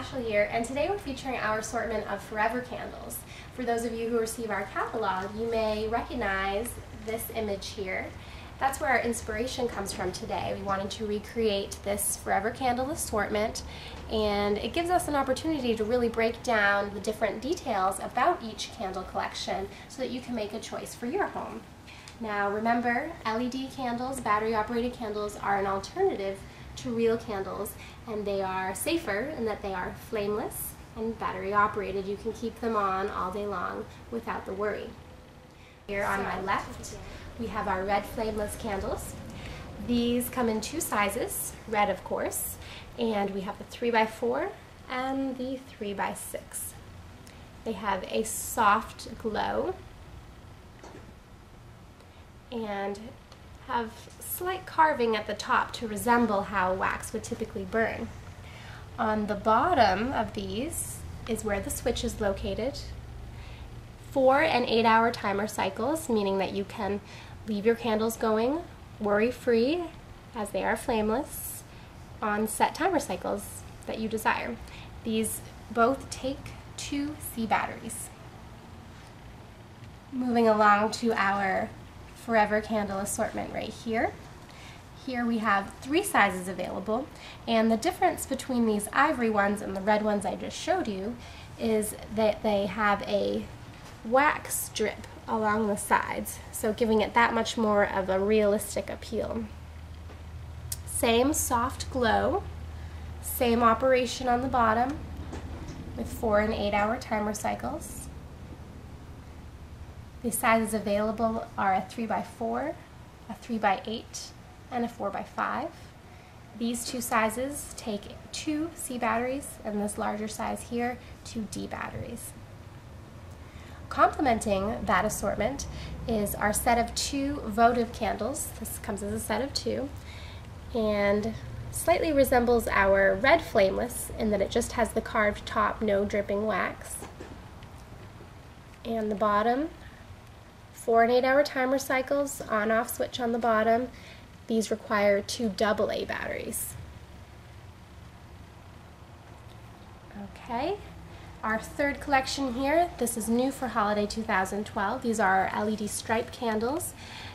Here, and today we're featuring our assortment of Forever candles. For those of you who receive our catalog, you may recognize this image here. That's where our inspiration comes from today. We wanted to recreate this Forever candle assortment, and it gives us an opportunity to really break down the different details about each candle collection so that you can make a choice for your home. Now remember, LED candles, battery operated candles, are an alternative to real candles and they are safer in that they are flameless and battery operated. You can keep them on all day long without the worry. Here on my left we have our red flameless candles. These come in two sizes, red of course, and we have the 3x4 and the 3x6. They have a soft glow and have slight carving at the top to resemble how wax would typically burn. On the bottom of these is where the switch is located. Four and eight hour timer cycles, meaning that you can leave your candles going worry-free as they are flameless on set timer cycles that you desire. These both take two C batteries. Moving along to our Forever Candle assortment right here. Here we have three sizes available, and the difference between these ivory ones and the red ones I just showed you is that they have a wax strip along the sides, so giving it that much more of a realistic appeal. Same soft glow, same operation on the bottom with four and eight hour timer cycles. The sizes available are a 3x4, a 3x8, and a 4x5. These two sizes take two C batteries, and this larger size here, two D batteries. Complementing that assortment is our set of two votive candles. This comes as a set of two, and slightly resembles our red flameless in that it just has the carved top, no dripping wax. And the bottom four and eight hour timer cycles, on off switch on the bottom. These require two AA batteries. Okay, our third collection here, this is new for holiday 2012. These are our LED striped candles.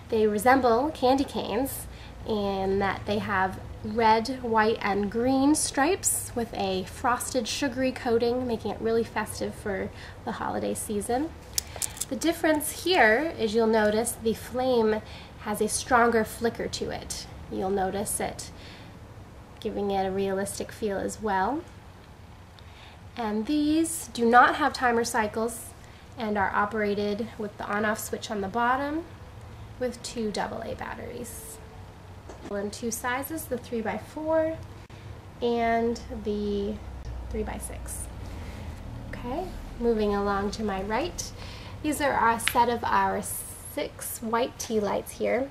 They resemble candy canes in that they have red, white, and green stripes with a frosted sugary coating, making it really festive for the holiday season. The difference here is you'll notice the flame has a stronger flicker to it. You'll notice it giving it a realistic feel as well. And these do not have timer cycles and are operated with the on-off switch on the bottom with two AA batteries. In two sizes, the 3x4 and the 3x6. Okay, moving along to my right, these are a set of our six white tea lights here.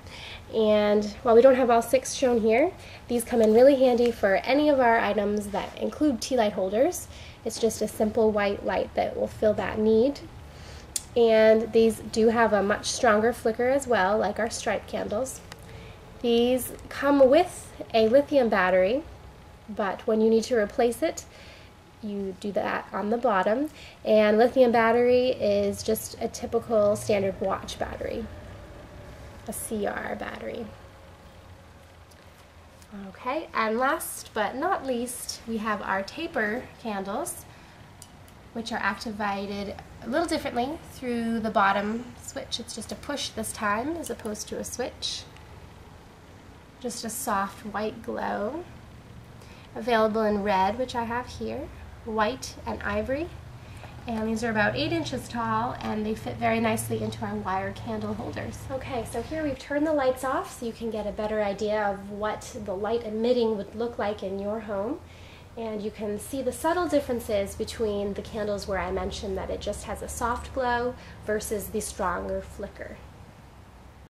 And while we don't have all six shown here, these come in really handy for any of our items that include tea light holders. It's just a simple white light that will fill that need. And these do have a much stronger flicker as well, like our stripe candles. These come with a lithium battery, but when you need to replace it, you do that on the bottom. And lithium battery is just a typical standard watch battery, a CR battery. Okay, and last but not least, we have our taper candles, which are activated a little differently through the bottom switch. It's just a push this time as opposed to a switch. Just a soft white glow. Available in red, which I have here, white and ivory. And these are about 8 inches tall and they fit very nicely into our wire candle holders. Okay, so here we've turned the lights off so you can get a better idea of what the light emitting would look like in your home. And you can see the subtle differences between the candles where I mentioned that it just has a soft glow versus the stronger flicker.